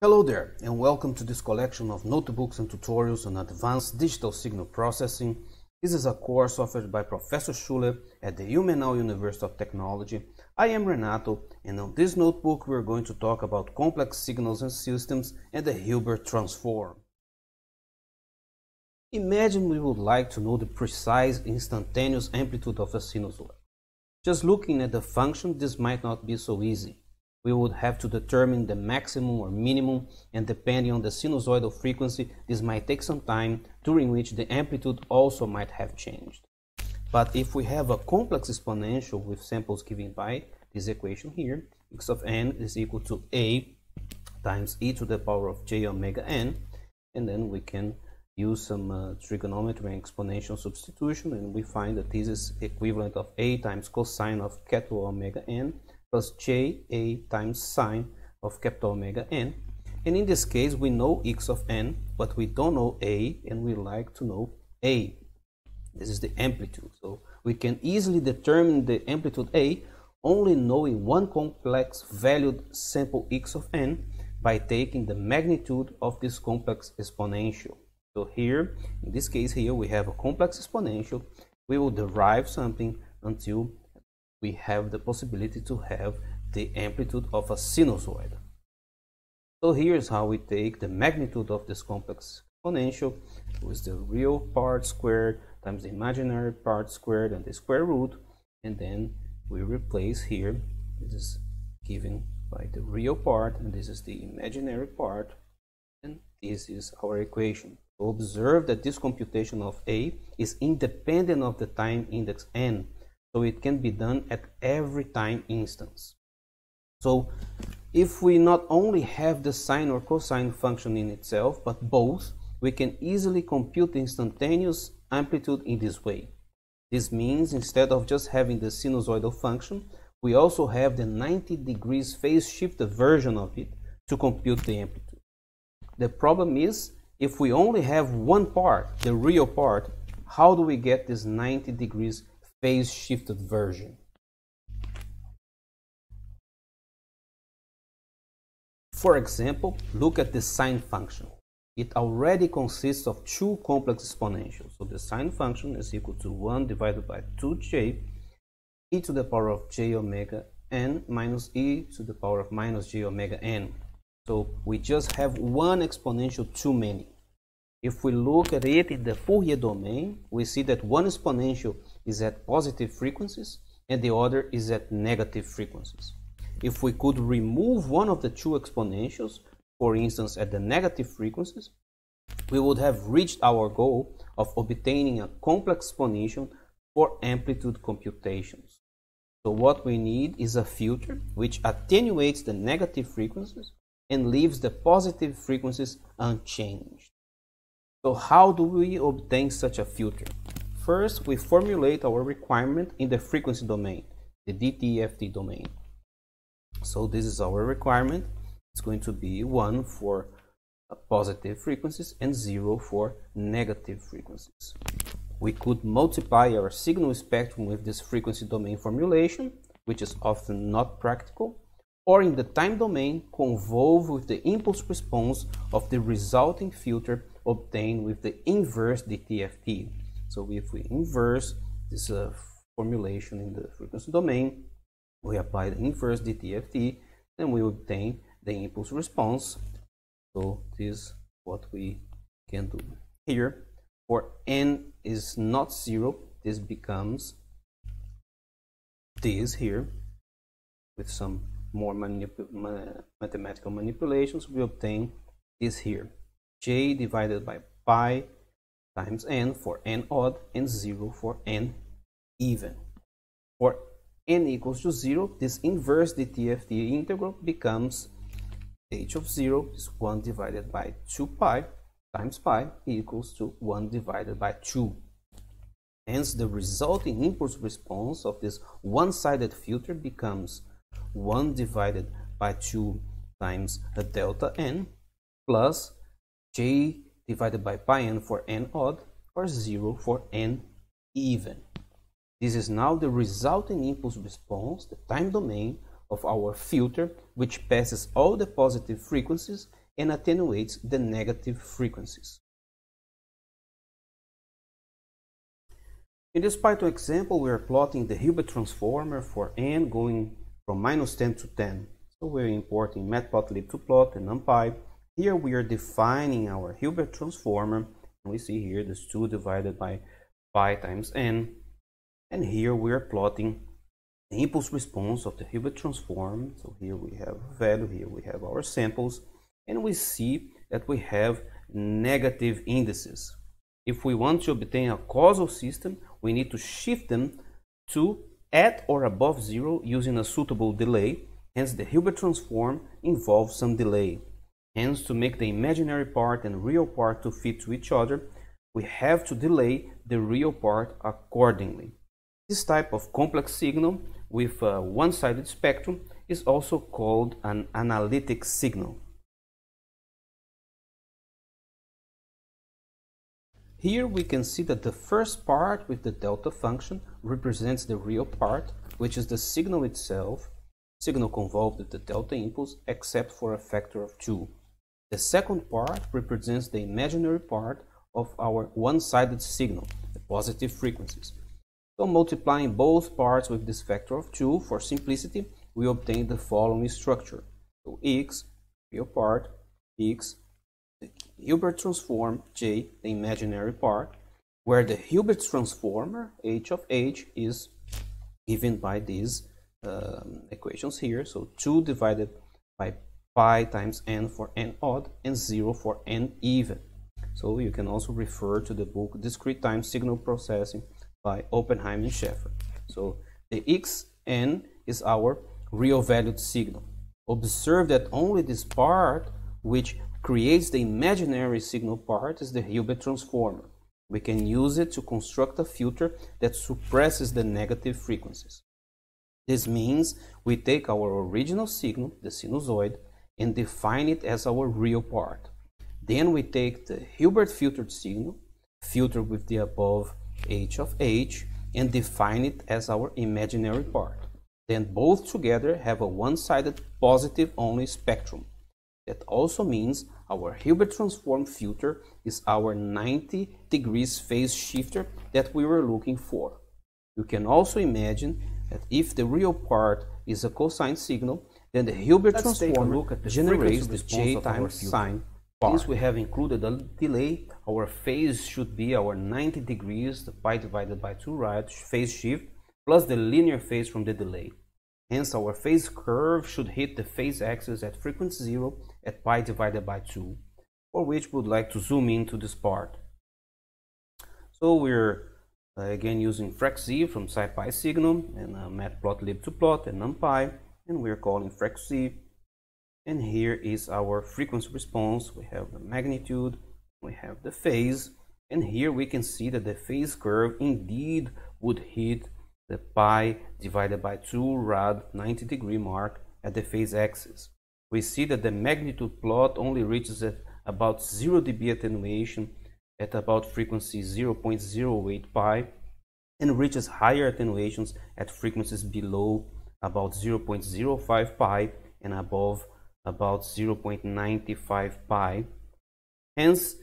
Hello there and welcome to this collection of notebooks and tutorials on advanced digital signal processing. This is a course offered by Professor Schuller at the Ilmenau University of Technology. I am Renato and on this notebook we are going to talk about complex signals and systems and the Hilbert transform. Imagine we would like to know the precise instantaneous amplitude of a sinusoid. Just looking at the function this might not be so easy we would have to determine the maximum or minimum and depending on the sinusoidal frequency this might take some time during which the amplitude also might have changed. But if we have a complex exponential with samples given by this equation here, x of n is equal to a times e to the power of j omega n and then we can use some uh, trigonometry and exponential substitution and we find that this is equivalent of a times cosine of capital omega n plus j a times sine of capital omega n. And in this case, we know x of n, but we don't know a, and we like to know a. This is the amplitude. So we can easily determine the amplitude a only knowing one complex valued sample x of n by taking the magnitude of this complex exponential. So here, in this case here, we have a complex exponential. We will derive something until we have the possibility to have the amplitude of a sinusoid. So here's how we take the magnitude of this complex exponential with the real part squared times the imaginary part squared and the square root and then we replace here this is given by the real part and this is the imaginary part and this is our equation. So observe that this computation of A is independent of the time index n so it can be done at every time instance. So if we not only have the sine or cosine function in itself, but both, we can easily compute instantaneous amplitude in this way. This means instead of just having the sinusoidal function, we also have the 90 degrees phase shifted version of it to compute the amplitude. The problem is, if we only have one part, the real part, how do we get this 90 degrees phase shifted version. For example, look at the sine function. It already consists of two complex exponentials. So the sine function is equal to 1 divided by 2j e to the power of j omega n minus e to the power of minus j omega n. So we just have one exponential too many. If we look at it in the Fourier domain, we see that one exponential is at positive frequencies and the other is at negative frequencies. If we could remove one of the two exponentials, for instance at the negative frequencies, we would have reached our goal of obtaining a complex exponential for amplitude computations. So what we need is a filter which attenuates the negative frequencies and leaves the positive frequencies unchanged. So how do we obtain such a filter? First, we formulate our requirement in the frequency domain, the DTFT domain. So this is our requirement. It's going to be 1 for uh, positive frequencies and 0 for negative frequencies. We could multiply our signal spectrum with this frequency domain formulation, which is often not practical, or in the time domain, convolve with the impulse response of the resulting filter obtained with the inverse DTFT, so if we inverse this uh, formulation in the frequency domain, we apply the inverse DTFT, then we obtain the impulse response. So this is what we can do. Here, for n is not zero, this becomes this here with some more manip mathematical manipulations we obtain this here j divided by pi times n for n odd and 0 for n even. For n equals to 0, this inverse DTFT integral becomes h of 0 is 1 divided by 2 pi times pi equals to 1 divided by 2. Hence, the resulting impulse response of this one-sided filter becomes 1 divided by 2 times a delta n plus j divided by pi n for n odd or 0 for n even. This is now the resulting impulse response, the time domain of our filter, which passes all the positive frequencies and attenuates the negative frequencies. In this Python example, we are plotting the Hilbert transformer for n going from minus 10 to 10. So we're importing matplotlib to plot and numpy. Here we are defining our Hilbert transformer. We see here this 2 divided by pi times n. And here we are plotting the impulse response of the Hilbert transform. So here we have value, here we have our samples. And we see that we have negative indices. If we want to obtain a causal system, we need to shift them to at or above zero using a suitable delay. Hence, the Hilbert transform involves some delay. Hence, to make the imaginary part and real part to fit to each other, we have to delay the real part accordingly. This type of complex signal with a one-sided spectrum is also called an analytic signal. Here we can see that the first part with the delta function represents the real part, which is the signal itself, signal convolved with the delta impulse, except for a factor of 2. The second part represents the imaginary part of our one-sided signal, the positive frequencies. So multiplying both parts with this factor of 2 for simplicity, we obtain the following structure. So x, real part, x the Hilbert transform J, the imaginary part, where the Hilbert transformer h of h is given by these um, equations here. So 2 divided by pi times n for n odd and 0 for n even. So you can also refer to the book Discrete Time Signal Processing by Oppenheim and Schafer. So the xn is our real valued signal. Observe that only this part which creates the imaginary signal part is the Hilbert transformer. We can use it to construct a filter that suppresses the negative frequencies. This means we take our original signal, the sinusoid, and define it as our real part. Then we take the Hilbert filtered signal, filtered with the above h of h, and define it as our imaginary part. Then both together have a one-sided positive only spectrum. That also means our Hilbert transform filter is our 90 degrees phase shifter that we were looking for. You can also imagine that if the real part is a cosine signal, then the Hilbert Let's transform the generates the J times sine part. Since we have included a delay, our phase should be our 90 degrees, pi divided by 2 right, phase shift, plus the linear phase from the delay. Hence, our phase curve should hit the phase axis at frequency 0 at pi divided by 2, for which we would like to zoom into this part. So we're uh, again using freqz from SciPy signal and uh, matplotlib to plot and numpy, and we're calling freqz. And here is our frequency response. We have the magnitude, we have the phase, and here we can see that the phase curve indeed would hit the pi divided by 2 rad 90 degree mark at the phase axis. We see that the magnitude plot only reaches at about 0 dB attenuation at about frequency 0.08 pi and reaches higher attenuations at frequencies below about 0.05 pi and above about 0.95 pi. Hence,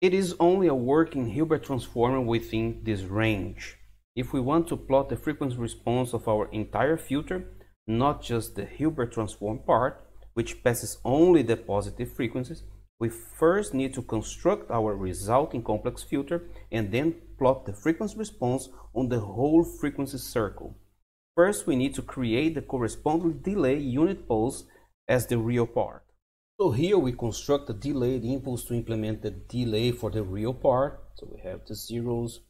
it is only a working Hilbert transformer within this range. If we want to plot the frequency response of our entire filter, not just the Hilbert transform part, which passes only the positive frequencies, we first need to construct our resulting complex filter and then plot the frequency response on the whole frequency circle. First, we need to create the corresponding delay unit pulse as the real part. So here we construct a delayed impulse to implement the delay for the real part. So we have the zeros,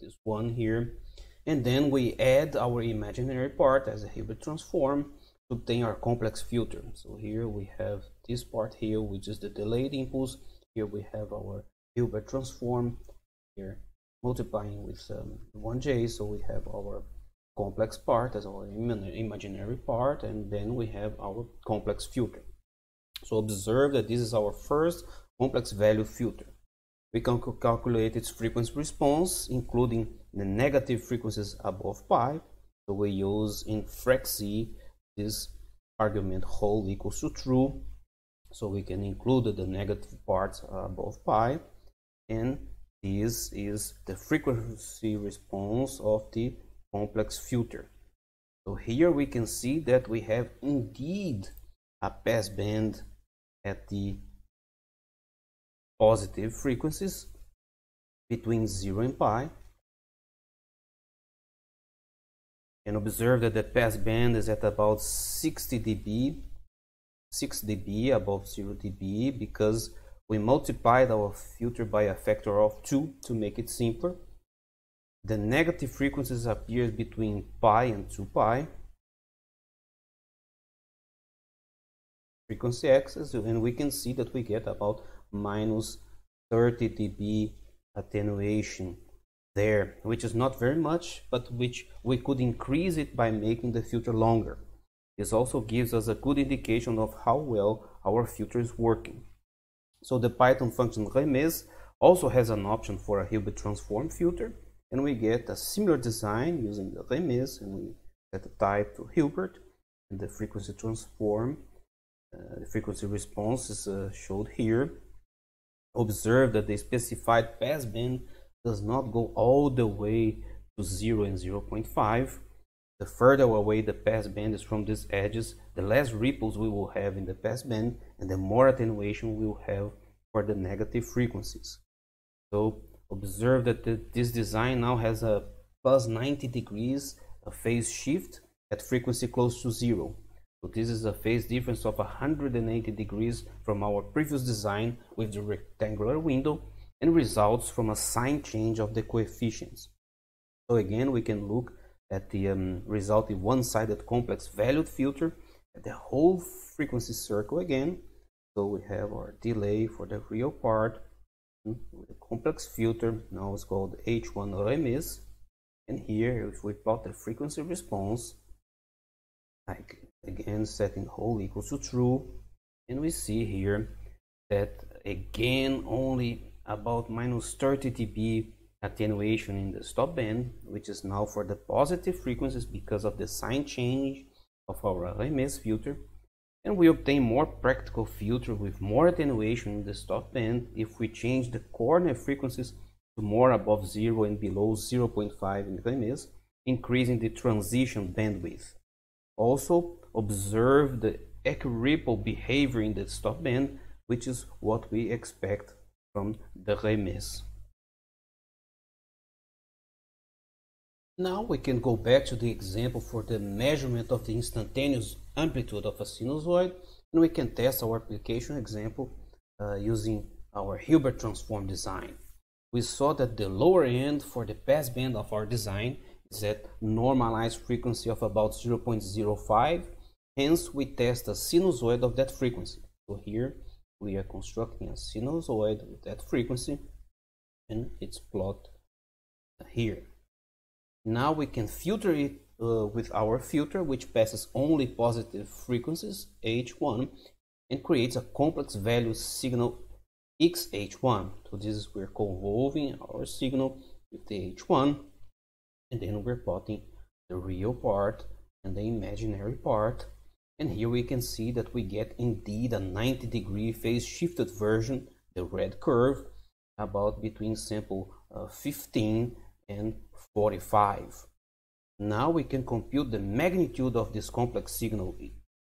this one here and then we add our imaginary part as a Hilbert transform to obtain our complex filter so here we have this part here which is the delayed impulse here we have our Hilbert transform here multiplying with um, 1j so we have our complex part as our imaginary part and then we have our complex filter so observe that this is our first complex value filter we can calculate its frequency response, including the negative frequencies above pi. So we use in freqz this argument whole equals to true. So we can include the negative parts above pi and this is the frequency response of the complex filter. So here we can see that we have indeed a passband at the positive frequencies between 0 and pi and observe that the passband is at about 60 dB 6 dB above 0 dB because we multiplied our filter by a factor of 2 to make it simpler the negative frequencies appear between pi and 2 pi. Frequency axis and we can see that we get about minus 30 dB attenuation there which is not very much but which we could increase it by making the filter longer. This also gives us a good indication of how well our filter is working. So the python function remez also has an option for a hilbert transform filter and we get a similar design using the remez and we set the type to hilbert and the frequency transform uh, the frequency response is uh, showed here. Observe that the specified passband does not go all the way to 0 and 0.5. The further away the passband is from these edges, the less ripples we will have in the passband and the more attenuation we will have for the negative frequencies. So observe that the, this design now has a plus 90 degrees a phase shift at frequency close to zero. So this is a phase difference of 180 degrees from our previous design with the rectangular window and results from a sign change of the coefficients. So again, we can look at the um, resulting one-sided complex valued filter at the whole frequency circle again. So we have our delay for the real part, hmm, the complex filter, now it's called H1 RMS. And here, if we plot the frequency response, like again setting whole equals to true and we see here that again only about minus 30 dB attenuation in the stop band which is now for the positive frequencies because of the sign change of our RMS filter and we obtain more practical filter with more attenuation in the stop band if we change the corner frequencies to more above 0 and below 0.5 in RMS increasing the transition bandwidth also observe the equiripple behavior in the stop band, which is what we expect from the remez. Now we can go back to the example for the measurement of the instantaneous amplitude of a sinusoid and we can test our application example uh, using our Hilbert transform design. We saw that the lower end for the passband of our design is at normalized frequency of about 0.05 hence we test a sinusoid of that frequency. So here we are constructing a sinusoid with that frequency and it's plot here. Now we can filter it uh, with our filter which passes only positive frequencies h1 and creates a complex value signal xh1 so this is we're convolving our signal with the h1 and then we're plotting the real part and the imaginary part. And here we can see that we get indeed a 90 degree phase shifted version the red curve about between sample uh, 15 and 45 now we can compute the magnitude of this complex signal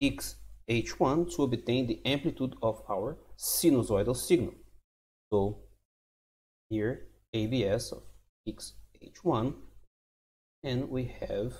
xh1 to obtain the amplitude of our sinusoidal signal. So here abs of xh1 and we have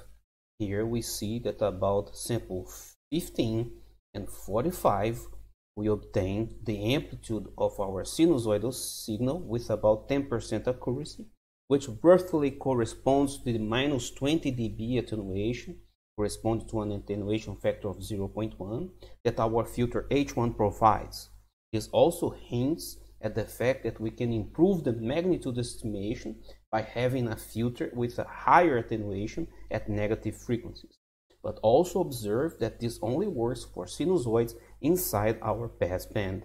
here we see that about sample 15 and 45 we obtain the amplitude of our sinusoidal signal with about 10% accuracy which roughly corresponds to the minus 20 dB attenuation corresponding to an attenuation factor of 0.1 that our filter H1 provides. This also hints at the fact that we can improve the magnitude estimation by having a filter with a higher attenuation at negative frequencies. But also observe that this only works for sinusoids inside our passband.